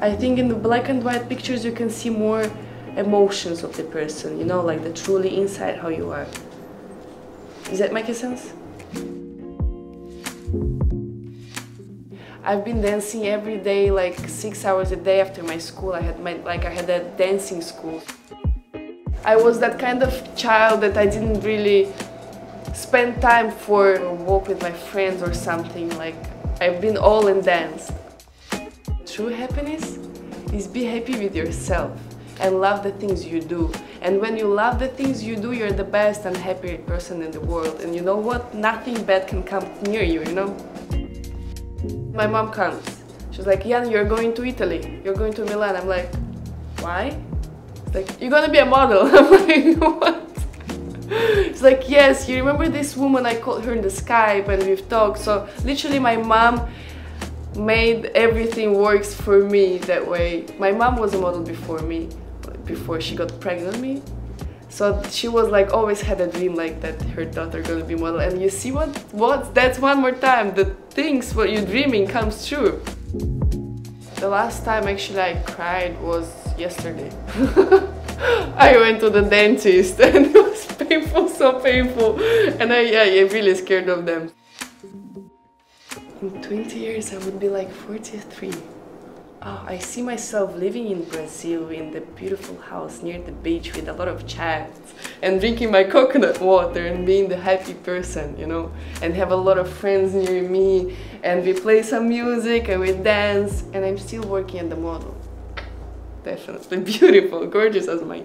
I think in the black and white pictures you can see more emotions of the person, you know, like the truly inside how you are. Does that make sense? I've been dancing every day, like six hours a day after my school. I had my, like I had a dancing school. I was that kind of child that I didn't really spend time for a walk with my friends or something. Like I've been all in dance. True happiness is be happy with yourself and love the things you do. And when you love the things you do, you're the best and happiest person in the world. And you know what? Nothing bad can come near you, you know? My mom comes. She's like, Jan, you're going to Italy. You're going to Milan. I'm like, why? Like, you're gonna be a model. I'm like, what? It's like, yes, you remember this woman, I called her in the Skype and we've talked. So literally my mom made everything works for me that way. My mom was a model before me, before she got pregnant me. So she was like always had a dream like that her daughter gonna be model and you see what what that's one more time the things what you're dreaming comes true. The last time actually I cried was yesterday. I went to the dentist and it was painful, so painful. And I, yeah, I'm really scared of them. In 20 years I would be like 43. Oh, I see myself living in Brazil in the beautiful house near the beach with a lot of chats and drinking my coconut water and being the happy person, you know, and have a lot of friends near me and we play some music and we dance and I'm still working at the model. Definitely beautiful, gorgeous as my